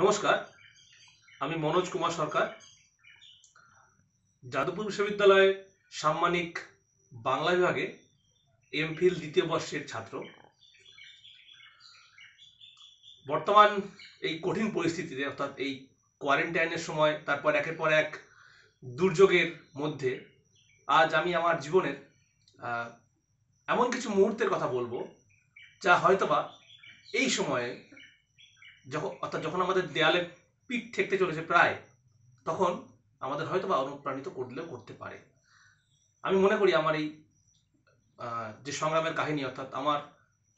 নমস্কার, আমি মনোজ কুমার সরকার। যাদবপুর বিশ্ববিদ্যালয়ে সাম্মানিক বাংলা বিভাগে এমফিল দ্বিতীয় বর্ষের ছাত্র। বর্তমান এই কঠিন পরিস্থিতিতে, অর্থাৎ এই কোয়ারেন্টাইনের সময়, তারপর একের পর এক দুর্যোগের মধ্যে, আজ আমি আমার জীবনের এমন কিছু মুহূর্তের কথা বলব, যা হয়তোবা এই সময়ে যখন, অর্থাৎ যখন আমাদের দেয়ালে পিঠ ঠেকতে চলেছে প্রায়, তখন আমাদের হয়তো বা অনুপ্রাণিত করলেও করতে পারে। আমি মনে করি আমার এই যে সংগ্রামের কাহিনী, অর্থাৎ আমার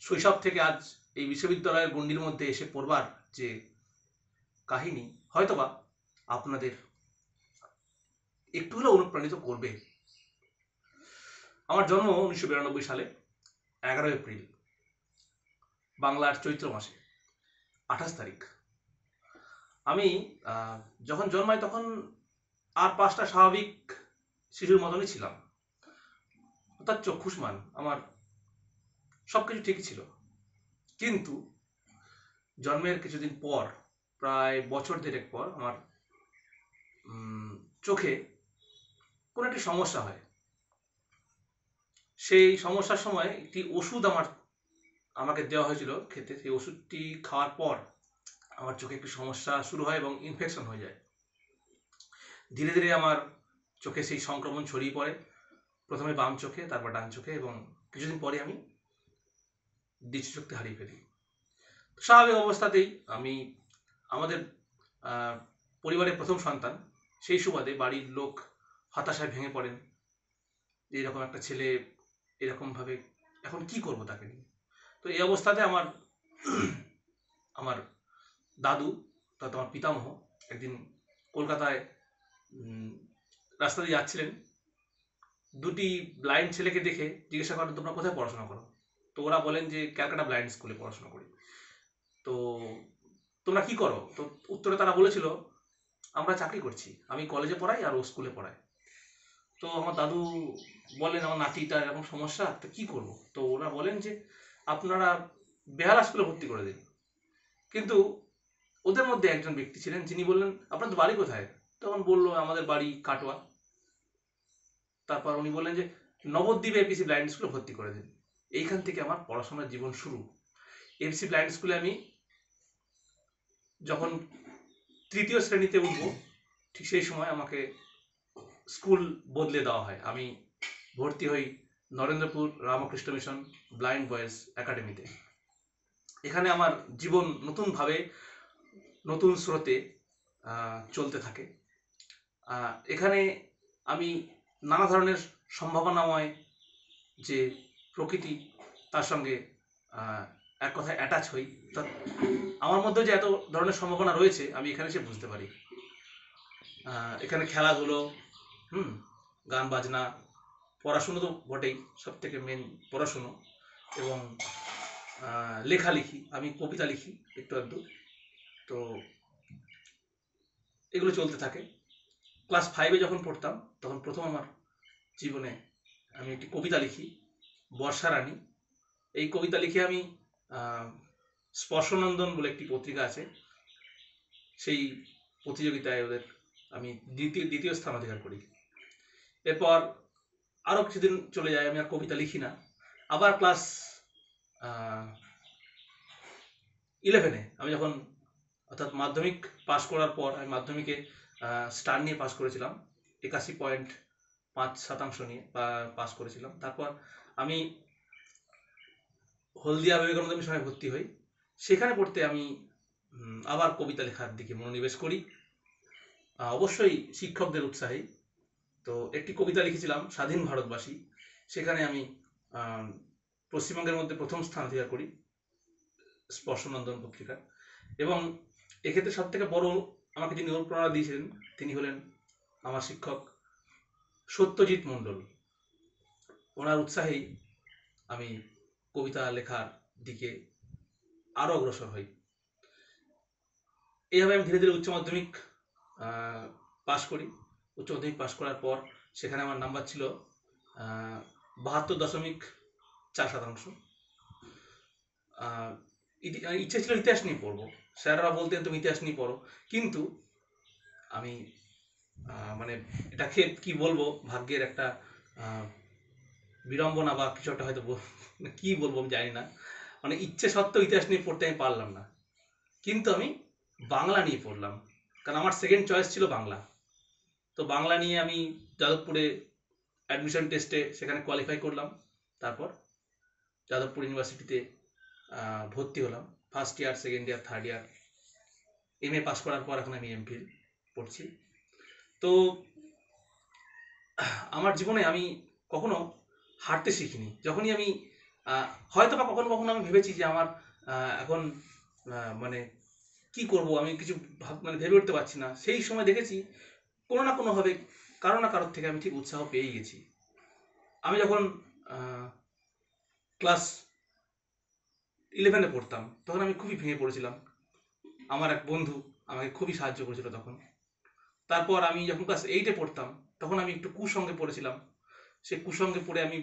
শৈশব থেকে আজ এই বিশ্ববিদ্যালয়ের গণ্ডির মধ্যে এসে পড়বার যে কাহিনী হয়তোবা আপনাদের একটু হলেও অনুপ্রাণিত করবে। আমার জন্ম উনিশশো বিরানব্বই সালে এগারো এপ্রিল, বাংলার চৈত্র মাসে। আঠাশ তারিখ। আমি যখন জন্মাই তখন আর পাঁচটা স্বাভাবিক শিশুর মতনই ছিলাম। অর্থাৎ চক্ষুষ্মান, আমার সব কিছু ঠিকই ছিল। কিন্তু জন্মের কিছুদিন পর, প্রায় বছর দেড়েক পর আমার চোখে কোনো একটি সমস্যা হয়। সেই সমস্যার সময় একটি ওষুধ আমার আমাকে দেওয়া হয়েছিল খেতে, সেই ওষুধটি খাওয়ার পর আমার চোখে একটু সমস্যা শুরু হয় এবং ইনফেকশন হয়ে যায়। ধীরে ধীরে আমার চোখে সেই সংক্রমণ ছড়িয়ে পড়ে। প্রথমে বাম চোখে, তারপর ডান চোখে এবং কিছুদিন পরে আমি দৃষ্টিশক্তি হারিয়ে ফেলি। স্বাভাবিক অবস্থাতেই আমি, আমাদের পরিবারের প্রথম সন্তান, সেই সুবাদে বাড়ির লোক হতাশায় ভেঙে পড়েন। এরকম একটা ছেলে এরকমভাবে এখন কি করব তাকে নিয়ে? তো এই অবস্থাতে আমার আমার দাদু তথা আমার পিতামহ একদিন কলকাতায় রাস্তা দিয়ে যাচ্ছিলেন। দুটি ব্লাইন্ড ছেলেকে দেখে জিজ্ঞাসা করেন, তোমরা কোথায় পড়াশোনা করো? তো ওরা বলেন যে, ক্যালকাটা ব্লাইন্ড স্কুলে পড়াশোনা করি। তো তোমরা কি করো? তো উত্তরে তারা বলেছিল, আমরা চাকরি করছি। আমি কলেজে পড়াই আর ও স্কুলে পড়াই তো আমার দাদু বলেন আমার নাতিটা এরকম সমস্যা, তো কি করব? তো ওরা বলেন যে আপনারা বেহালা স্কুলে ভর্তি করে দিন। কিন্তু ওদের মধ্যে একজন ব্যক্তি ছিলেন, যিনি বললেন আপনাদের বাড়ি কোথায়? তখন বলল, আমাদের বাড়ি কাটোয়া। তারপর উনি বললেন যে, নবদ্বীপে এপিসি ব্লাইন্ড স্কুলে ভর্তি করে দিন। এইখান থেকে আমার পড়াশোনার জীবন শুরু। এপিসি ব্লাইন্ড স্কুলে আমি যখন তৃতীয় শ্রেণীতে উঠব, ঠিক সেই সময় আমাকে স্কুল বদলে দেওয়া হয়। আমি ভর্তি হই Narendrapur Ramakrishna mission blind boys একাডেমিতে এখানে আমার জীবন নতুনভাবে, নতুন স্রোতে চলতে থাকে। এখানে আমি নানা ধরনের সম্ভাবনাময় যে প্রকৃতি, তার সঙ্গে এক কথায় অ্যাটাচ হই তা আমার মধ্যে যে এত ধরনের সম্ভাবনা রয়েছে, আমি এখানে সে বুঝতে পারি। এখানে খেলাধুলো, হুম, গান বাজনা পড়াশুনো তো বটেই সব থেকে মেন পড়াশুনো। এবং লেখালেখি আমি কবিতা লিখি একটু আধটু। তো এগুলো চলতে থাকে। ক্লাস ফাইভে যখন পড়তাম, তখন প্রথম আমার জীবনে আমি একটি কবিতা লিখি, বর্ষা রানী। এই কবিতা লিখে আমি স্পর্শনন্দন বলে একটি পত্রিকা আছে। সেই প্রতিযোগিতায় ওদের আমি দ্বিতীয় দ্বিতীয় স্থান অধিকার করি। এরপর আরও কিছুদিন চলে যায়, আমি আর কবিতা লিখি না। আবার ক্লাস ইলেভেনে আমি যখন অর্থাৎ মাধ্যমিক পাশ করার পর আমি মাধ্যমিকে স্টার নিয়ে পাশ করেছিলাম, একাশি পয়েন্ট পাঁচ শতাংশ নিয়ে পাস করেছিলাম। তারপর আমি হলদিয়া বিবেকানন্দ মিশনে ভর্তি হই। সেখানে পড়তে আমি আবার কবিতা লেখার দিকে মনোনিবেশ করি। অবশ্যই শিক্ষকদের উৎসাহে। তো একটি কবিতা লিখেছিলাম, স্বাধীন ভারতবাসী সেখানে আমি পশ্চিমবঙ্গের মধ্যে প্রথম স্থান অধিকার করি, স্পর্শনন্দন পত্রিকা এবং এক্ষেত্রে সব থেকে বড় আমাকে যিনি অনুপ্রেরণা দিয়েছিলেন, তিনি হলেন আমার শিক্ষক সত্যজিৎ মণ্ডল। ওনার উৎসাহেই আমি কবিতা লেখার দিকে আরও অগ্রসর হই। এইভাবে আমি ধীরে ধীরে উচ্চ মাধ্যমিক পাশ করি। উচ্চ মাধ্যমিক পাশ করার পর সেখানে আমার নাম্বার ছিল বাহাত্তর দশমিক চার শতাংশ। ইচ্ছে ছিল ইতিহাস নিয়ে পড়ব। স্যাররা বলতেন, তুমি ইতিহাস নিয়ে পড়ো। কিন্তু আমি মানে এটাকে কি বলব, ভাগ্যের একটা বিড়ম্বনা বা কিছু একটা হয়তো কি বলব আমি জানি না। মানে ইচ্ছে সত্ত্বেও ইতিহাস নিয়ে পড়তে আমি পারলাম না। কিন্তু আমি বাংলা নিয়ে পড়লাম। কারণ আমার সেকেন্ড চয়েস ছিল বাংলা। তো বাংলা নিয়ে আমি যাদবপুরে অ্যাডমিশন টেস্টে সেখানে কোয়ালিফাই করলাম। তারপর যাদবপুর ইউনিভার্সিটিতে ভর্তি হলাম। First year second year third year M A pass করার পর এখন আমি এমফিল পড়ছি। তো আমার জীবনে আমি কখনো হাঁটতে শিখিনি। যখনই আমি হয়তো বা কখনো কখনো আমি ভেবেছি যে আমার এখন মানে কি করব, আমি কিছু মানে ভেবে উঠতে পারছি না। সেই সময় দেখেছি কোনো না কোনোভাবে কারও না কারোর থেকে আমি ঠিক উৎসাহ পেয়ে গেছি। আমি যখন ক্লাস ইলেভেনে পড়তাম, তখন আমি খুবই ভেঙে পড়েছিলাম। আমার এক বন্ধু আমাকে খুবই সাহায্য করেছিল তখন। তারপর আমি যখন ক্লাস এইটে পড়তাম, তখন আমি একটু কুসঙ্গে পড়েছিলাম। সে কুসঙ্গে পড়ে আমি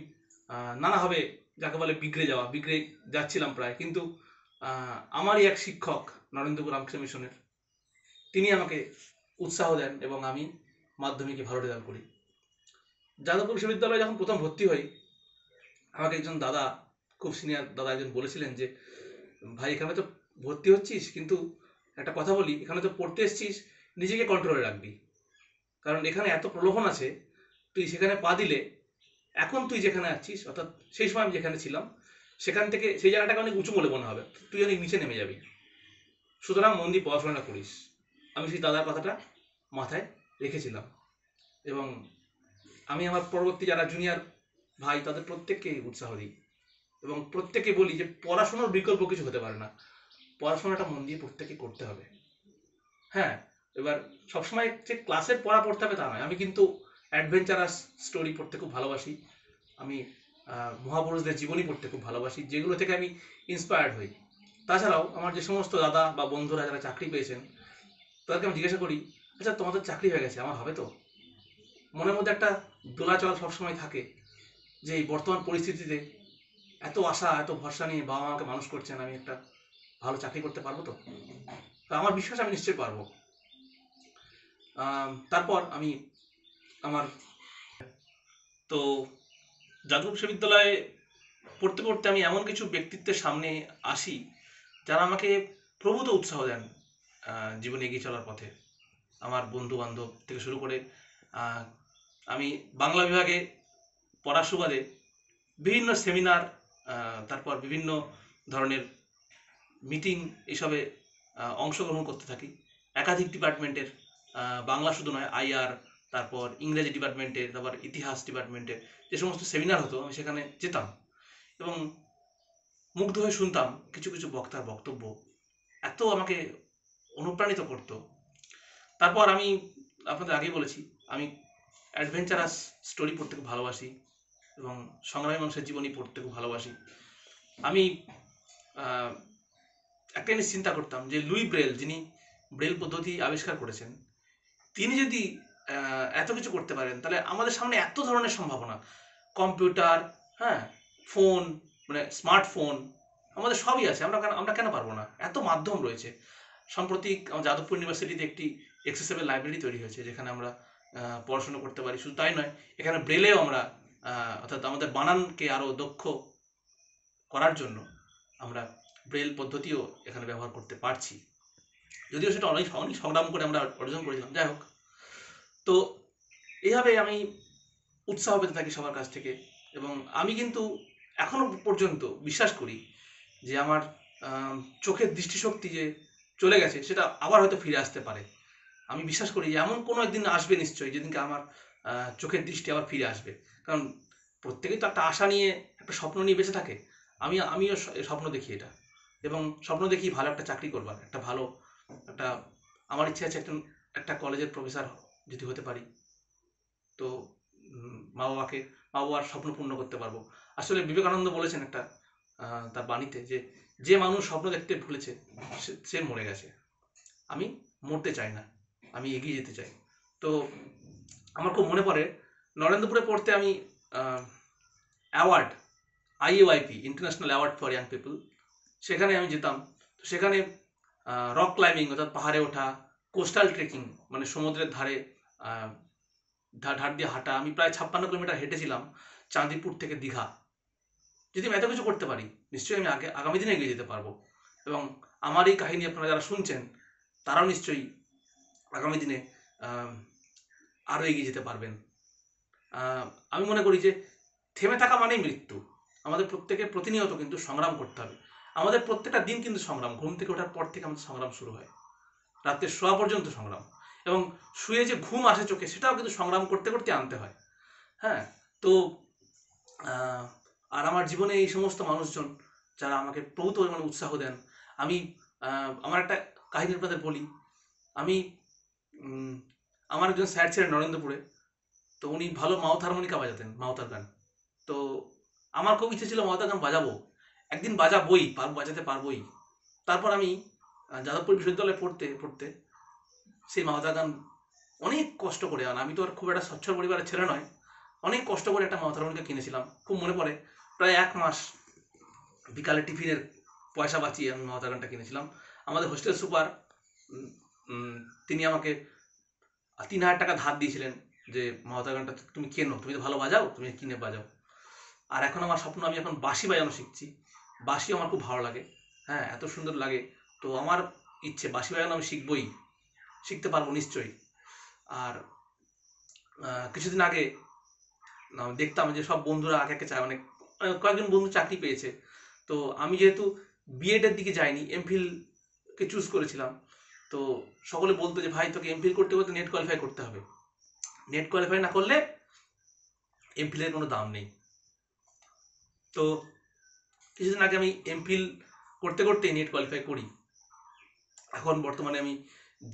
নানাভাবে যাকে বলে বিগড়ে যাওয়া, বিগড়ে যাচ্ছিলাম প্রায়। কিন্তু আমারই এক শিক্ষক নরেন্দ্রপুর রামকৃষ্ণ মিশনের, তিনি আমাকে উৎসাহ দেন এবং আমি মাধ্যমিকে ভালো রেজাল্ট করি। যাদবপুর বিশ্ববিদ্যালয়ে যখন প্রথম ভর্তি হই, আমাকে একজন দাদা, খুব সিনিয়র দাদা একজন বলেছিলেন যে, ভাই, এখানে তো ভর্তি হচ্ছিস, কিন্তু একটা কথা বলি, এখানে তো পড়তে এসছিস, নিজেকে কন্ট্রোলে রাখবি। কারণ এখানে এত প্রলোভন আছে, তুই সেখানে পা দিলে, এখন তুই যেখানে আছিস, অর্থাৎ সেই সময় আমি যেখানে ছিলাম, সেখান থেকে সেই জায়গাটাকে অনেক উঁচু বলে মনে হবে, তুই অনেক নিচে নেমে যাবি। সুতরাং মন দিয়ে পড়াশোনা করিস। আমি সেই দাদার কথাটা মাথায় রেখেছিলাম। এবং আমি আমার পরবর্তী যারা জুনিয়র ভাই, তাদের প্রত্যেককে উৎসাহ দিই। এবং প্রত্যেকে বলি যে, পড়াশোনার বিকল্প কিছু হতে পারে না। পড়াশোনাটা মন দিয়ে প্রত্যেকে করতে হবে। হ্যাঁ এবার সবসময় যে ক্লাসের পড়া পড়তে হবে তা নয়। আমি কিন্তু অ্যাডভেঞ্চারাস স্টোরি পড়তে খুব ভালোবাসি। আমি মহাপুরুষদের জীবনী পড়তে খুব ভালোবাসি, যেগুলো থেকে আমি ইন্সপায়ার্ড হই। তাছাড়াও আমার যে সমস্ত দাদা বা বন্ধুরা যারা চাকরি পেয়েছেন, তাদেরকে আমি জিজ্ঞাসা করি আচ্ছা তোমাদের চাকরি হয়ে গেছে, আমার হবে তো? মনের মধ্যে একটা দোলাচল সবসময় থাকে যে এই বর্তমান পরিস্থিতিতে এত আশা, এত ভরসা নিয়ে বাবা মাকে মানুষ করছেন, আমি একটা ভালো চাকরি করতে পারব তো? তা আমার বিশ্বাস আমি নিশ্চয়ই পারব। তারপর আমি আমার তো যাদব বিশ্ববিদ্যালয়ে পড়তে পড়তে আমি এমন কিছু ব্যক্তিত্বের সামনে আসি যারা আমাকে প্রভূত উৎসাহ দেন জীবনে এগিয়ে চলার পথে। আমার বন্ধু বান্ধব থেকে শুরু করে আমি বাংলা বিভাগে পড়ার সুবাদে বিভিন্ন সেমিনার তারপর বিভিন্ন ধরনের মিটিং এসবে অংশগ্রহণ করতে থাকি। একাধিক ডিপার্টমেন্টের বাংলা শুধু নয় আইআর তারপর ইংরেজি ডিপার্টমেন্টের তারপর ইতিহাস ডিপার্টমেন্টের যে সমস্ত সেমিনার হতো, আমি সেখানে যেতাম এবং মুগ্ধ হয়ে শুনতাম কিছু কিছু বক্তার বক্তব্য। এত আমাকে অনুপ্রাণিত করতো। তারপর আমি আপনাদের আগেই বলেছি, আমি অ্যাডভেঞ্চারাস স্টোরি পড়তে খুব ভালোবাসি এবং সংগ্রামী মানুষের জীবনী পড়তে খুব ভালোবাসি। আমি একটা জিনিস চিন্তা করতাম যে লুই ব্রেল, যিনি ব্রেল পদ্ধতি আবিষ্কার করেছেন, তিনি যদি এত কিছু করতে পারেন, তাহলে আমাদের সামনে এত ধরনের সম্ভাবনা। কম্পিউটার হ্যাঁ ফোন মানে স্মার্টফোন, আমাদের সবই আছে, আমরা আমরা কেন পারব না? এত মাধ্যম রয়েছে। সম্প্রতি যাদবপুর ইউনিভার্সিটিতে একটি এক্সেসেবল লাইব্রেরি তৈরি হয়েছে, যেখানে আমরা পড়াশোনা করতে পারি। শুধু তাই নয়, এখানে ব্রেলেও আমরা অর্থাৎ আমাদের বানানকে আরও দক্ষ করার জন্য আমরা ব্রেল পদ্ধতিও এখানে ব্যবহার করতে পারছি। যদিও সেটা অনেক অনেক সংগ্রাম করে আমরা অর্জন করেছিলাম, যাই হোক। তো এইভাবে আমি উৎসাহ পেতে থাকি সবার কাছ থেকে, এবং আমি কিন্তু এখনও পর্যন্ত বিশ্বাস করি যে আমার চোখের দৃষ্টিশক্তি যে চলে গেছে, সেটা আবার হয়তো ফিরে আসতে পারে। আমি বিশ্বাস করি এমন কোনো একদিন আসবে নিশ্চয়ই যেদিনকে আমার চোখের দৃষ্টি আবার ফিরে আসবে। কারণ প্রত্যেকেই তো একটা আশা নিয়ে, একটা স্বপ্ন নিয়ে বেঁচে থাকে। আমি, আমিও স্বপ্ন দেখি এটা। এবং স্বপ্ন দেখি ভালো একটা চাকরি করবার, একটা ভালো, একটা, আমার ইচ্ছে আছে একজন, একটা কলেজের প্রফেসর যদি হতে পারি। তো মা বাবাকে মা বাবার স্বপ্ন পূর্ণ করতে পারব। আসলে বিবেকানন্দ বলেছেন একটা তার বাণীতে যে যে মানুষ স্বপ্ন দেখতে ভুলেছে, সে- সে মরে গেছে। আমি মরতে চাই না। আমি এগিয়ে যেতে চাই। তো আমার খুব মনে পড়ে, নরেন্দ্রপুরে পড়তে আমি award IAOIP international award for young people সেখানে আমি যেতাম। তো সেখানে রক ক্লাইম্বিং অর্থাৎ পাহাড়ে ওঠা কোস্টাল ট্রেকিং মানে সমুদ্রের ধারে, ধার দিয়ে হাঁটা, আমি প্রায় ছাপ্পান্ন কিলোমিটার হেঁটেছিলাম চাঁদিপুর থেকে দীঘা। যদি আমি এত কিছু করতে পারি, নিশ্চয়ই আমি আগে, আগামী দিনে এগিয়ে যেতে পারব। এবং আমার এই কাহিনী আপনারা যারা শুনছেন, তারাও নিশ্চয়ই আগামী দিনে আরও এগিয়ে যেতে পারবেন। আমি মনে করি যে থেমে থাকা মানেই মৃত্যু। আমাদের প্রত্যেকের প্রতিনিয়ত কিন্তু সংগ্রাম করতে হবে। আমাদের প্রত্যেকটা দিন কিন্তু সংগ্রাম, ঘুম থেকে ওঠার পর থেকে আমাদের সংগ্রাম শুরু হয়। রাত্রে শোয়া পর্যন্ত সংগ্রাম। এবং শুয়ে যে ঘুম আসে চোখে, সেটাও কিন্তু সংগ্রাম করতে করতে আনতে হয়। হ্যাঁ? তো আর আমার জীবনে এই সমস্ত মানুষজন যারা আমাকে প্রভূত পরিমাণে উৎসাহ দেন, আমি আমার একটা কাহিনী আপনাদের বলি। আমি আমার একজন স্যার ছিলেন নরেন্দ্রপুরে, তো উনি ভালো মাউথ হারমোনিকা বাজাতেন মাউথার গান। তো আমার খুব ইচ্ছে ছিল মাউথার গান বাজাবো। একদিন বাজাবই পারব বাজাতে পারবই। তারপর আমি যাদবপুর বিশ্ববিদ্যালয়ে পড়তে পড়তে সেই মাউথার গান অনেক কষ্ট করে আন আমি তো আর খুব একটা সচ্ছল পরিবারের ছেলে নয়, অনেক কষ্ট করে একটা মাউথ হারমোনিকা কিনেছিলাম। খুব মনে পড়ে, প্রায় এক মাস বিকালে টিফিনের পয়সা বাঁচিয়ে আমি মাউথার গানটা কিনেছিলাম। আমাদের হোস্টেল সুপার তিনি আমাকে তিন হাজার টাকা ধার দিয়েছিলেন যে মাউথার গানটা তুমি কেনো? তুমি তো ভালো বাজাও, তুমি কিনে বাজাও। আর এখন আমার স্বপ্ন, আমি এখন বাঁশি বাজানো শিখছি। বাঁশি আমার খুব ভালো লাগে। হ্যাঁ এত সুন্দর লাগে। তো আমার ইচ্ছে, বাঁশি বাজানো আমি শিখবই। শিখতে পারব নিশ্চয়ই। আর কিছুদিন আগে দেখতাম যে সব বন্ধুরা আগে একে চায় অনেক কয়েকজন বন্ধু চাকরি পেয়েছে। তো আমি যেহেতু বিএডের দিকে যাইনি এমফিলকে চুজ করেছিলাম তো সকলে বলতো যে, ভাই, তোকে এমফিল করতে করতে নেট কোয়ালিফাই করতে হবে। নেট কোয়ালিফাই না করলে এমফিলের কোনো দাম নেই। তো কিছুদিন আগে আমি এমফিল করতে করতে নেট কোয়ালিফাই করি। এখন বর্তমানে আমি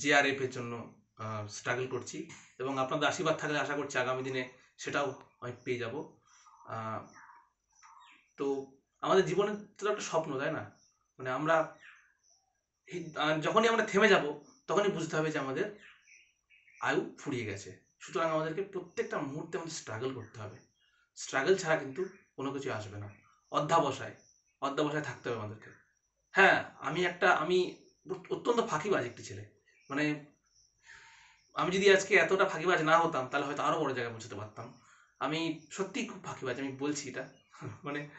জেআরএফ এর জন্য স্ট্রাগল করছি এবং আপনাদের আশীর্বাদ থাকলে আশা করছি আগামী দিনে সেটাও আমি পেয়ে যাব। তো আমাদের জীবনে তো একটা স্বপ্ন, তাই না? মানে আমরা যখনই আমরা থেমে যাব, তখনই বুঝতে হবে যে আমাদের আয়ু ফুরিয়ে গেছে। সুতরাং আমাদেরকে প্রত্যেকটা মুহূর্তে আমাদের স্ট্রাগল করতে হবে। স্ট্রাগল ছাড়া কিন্তু কোনো কিছু আসবে না। অধ্যাবসায় অধ্যাবসায় থাকতে হবে আমাদেরকে। হ্যাঁ আমি একটা, আমি অত্যন্ত ফাঁকিবাজ একটি ছেলে। মানে আমি যদি আজকে এতটা ফাঁকিবাজ না হতাম, তাহলে হয়তো আরও বড় জায়গায় পৌঁছতে পারতাম। আমি সত্যিই খুব ফাঁকিবাজ, আমি বলছি এটা। মানে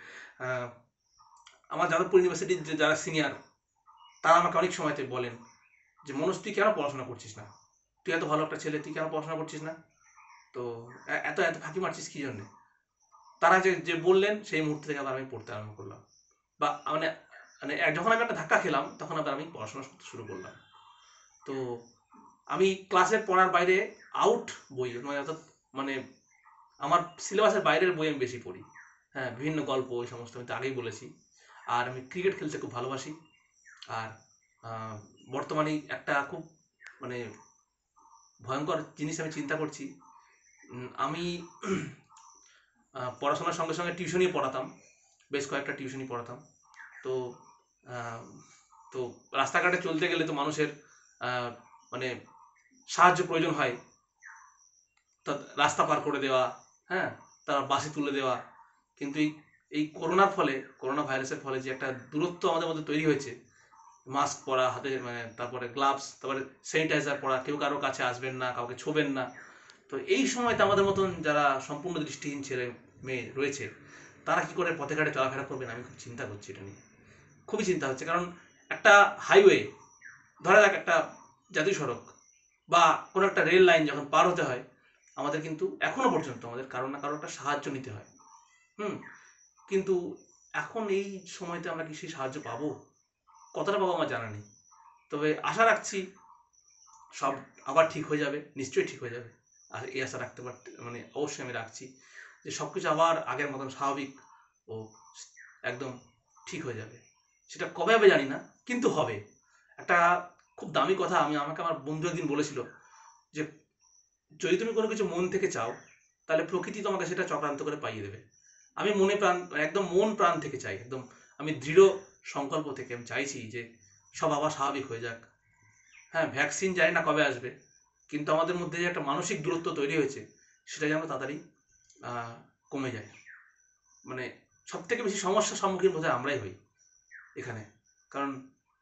আমার যাদবপুর ইউনিভার্সিটির যে যারা সিনিয়র তারা আমাকে অনেক সময়তে বলেন যে, মনোজ, তুই কেন পড়াশোনা করছিস না? তুই এত ভালো একটা ছেলে, তুই কেন পড়াশোনা করছিস না? তো এত এত ফাঁকি মারছিস কি জন্যে? তারা যে যে বললেন, সেই মুহূর্ত থেকে আবার আমি পড়তে আরম্ভ করলাম। বা মানে মানে যখন আমি একটা ধাক্কা খেলাম, তখন আবার আমি পড়াশোনা করতে শুরু করলাম। তো, আমি ক্লাসের পড়ার বাইরে আউট বই মানে অর্থাৎ মানে আমার সিলেবাসের বাইরের বই আমি বেশি পড়ি। হ্যাঁ বিভিন্ন গল্প ওই সমস্ত আমি তো আগেই বলেছি। আর আমি ক্রিকেট খেলতে খুব ভালোবাসি। আর বর্তমানে একটা খুব মানে ভয়ঙ্কর জিনিস আমি চিন্তা করছি। আমি পড়াশোনার সঙ্গে সঙ্গে টিউশনই পড়াতাম, বেশ কয়েকটা টিউশনই পড়াতাম। তো তো রাস্তাঘাটে চলতে গেলে তো মানুষের মানে সাহায্য প্রয়োজন হয়। তা, রাস্তা পার করে দেওয়া হ্যাঁ তার বাসে তুলে দেওয়া। কিন্তু এই এই করোনার ফলে, করোনা ভাইরাসের ফলে যে একটা দূরত্ব আমাদের মধ্যে তৈরি হয়েছে মাস্ক পরা, হাতে মানে তারপরে গ্লাভস তারপরে স্যানিটাইজার পরা, কেউ কারও কাছে আসবেন না, কাউকে ছোবেন না। তো এই সময়তে আমাদের মতন যারা সম্পূর্ণ দৃষ্টিহীন ছেলে মেয়ে রয়েছে, তারা কি করে পথে ঘাটে চলাফেরা করবেন? আমি খুব চিন্তা করছি এটা নিয়ে। খুবই চিন্তা হচ্ছে, কারণ একটা হাইওয়ে ধরা যাক একটা জাতীয় সড়ক বা কোনো একটা রেল লাইন যখন পার হতে হয়, আমাদের কিন্তু এখনও পর্যন্ত আমাদের কারও না কারও একটা সাহায্য নিতে হয়। হুম? কিন্তু এখন এই সময়তে আমরা কি সেই সাহায্য পাবো? কতটা বাবা আমার জানা নেই তবে আশা রাখছি সব আবার ঠিক হয়ে যাবে, নিশ্চয়ই ঠিক হয়ে যাবে। আর এই আশা রাখতে পারতে মানে অবশ্যই আমি রাখছি যে সব কিছু আবার আগের মতন স্বাভাবিক ও একদম ঠিক হয়ে যাবে। সেটা কবে হবে জানি না, কিন্তু হবে। একটা খুব দামি কথা আমি, আমাকে আমার বন্ধু একদিন বলেছিল যে, যদি তুমি কোনো কিছু মন থেকে চাও, তাহলে প্রকৃতি তোমাকে সেটা চক্রান্ত করে পাইয়ে দেবে। আমি মনে প্রাণ, একদম মন প্রাণ থেকে চাই, একদম। আমি দৃঢ় সংকল্প থেকে আমি চাইছি যে সব আবার স্বাভাবিক হয়ে যাক। হ্যাঁ ভ্যাকসিন জানি না কবে আসবে, কিন্তু আমাদের মধ্যে যে একটা মানসিক দূরত্ব তৈরি হয়েছে, সেটা যেন তাড়াতাড়ি কমে যায়। মানে সব থেকে বেশি সমস্যার সম্মুখীন বোধহয় আমরাই হই এখানে। কারণ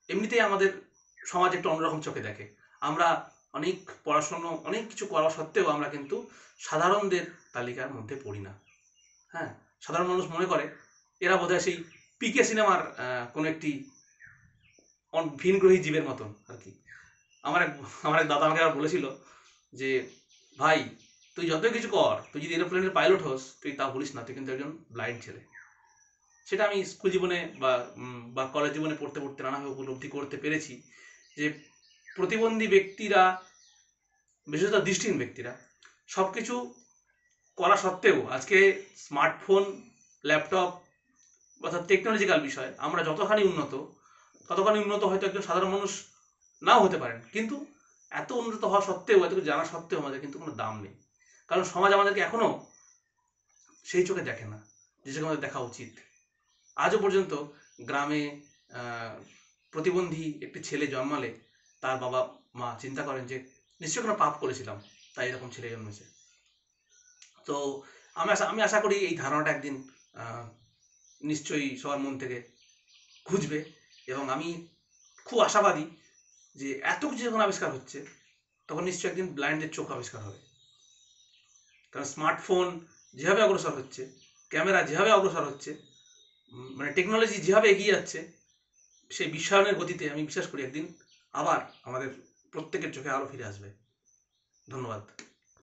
এমনিতেই আমাদের সমাজ একটু অন্যরকম চোখে দেখে। আমরা অনেক পড়াশুনো, অনেক কিছু করা সত্ত্বেও আমরা কিন্তু সাধারণদের তালিকার মধ্যে পড়ি না। হ্যাঁ সাধারণ মানুষ মনে করে, এরা বোধহয় সেই পিকে সিনেমার কোনো একটি ভিনগ্রহী জীবের মতন আর কি। আমার এক আমার এক দাদা আমাকে আবার বলেছিল যে, ভাই, তুই যতই কিছু কর, তুই যদি এরোপ্লেনের পাইলট হোস, তুই তা বলিস না, তুই কিন্তু একজন ব্লাইন্ড ছেলে। সেটা আমি স্কুল জীবনে বা বা কলেজ জীবনে পড়তে পড়তে নানাভাবে উপলব্ধি করতে পেরেছি যে, প্রতিবন্ধী ব্যক্তিরা, বিশেষত দৃষ্টিহীন ব্যক্তিরা সব কিছু করা সত্ত্বেও আজকে স্মার্টফোন ল্যাপটপ অর্থাৎ টেকনোলজিক্যাল বিষয়, আমরা যতখানি উন্নত, ততখানি উন্নত হয়তো একজন সাধারণ মানুষ নাও হতে পারেন। কিন্তু এত উন্নত হওয়া সত্ত্বেও এত জানা সত্ত্বেও আমাদের কিন্তু কোনো দাম নেই। কারণ সমাজ আমাদেরকে এখনও সেই চোখে দেখে না, যে আমাদের দেখা উচিত। আজও পর্যন্ত গ্রামে প্রতিবন্ধী একটি ছেলে জন্মালে তার বাবা মা চিন্তা করেন যে নিশ্চয় কোনো পাপ করেছিলাম, তাই এরকম ছেলে জন্মেছে। তো আমি আশা আমি আশা করি এই ধারণাটা একদিন নিশ্চয়ই সবার মন থেকে খুঁজবে এবং আমি খুব আশাবাদী যে এত কিছু যখন আবিষ্কার হচ্ছে, তখন নিশ্চয়ই একদিন ব্লাইন্ডের চোখ আবিষ্কার হবে। কারণ স্মার্টফোন যেভাবে অগ্রসর হচ্ছে ক্যামেরা যেভাবে অগ্রসর হচ্ছে মানে টেকনোলজি যেভাবে এগিয়ে যাচ্ছে, সেই বিশ্বায়নের গতিতে আমি বিশ্বাস করি একদিন আবার আমাদের প্রত্যেকের চোখে আলো ফিরে আসবে। ধন্যবাদ।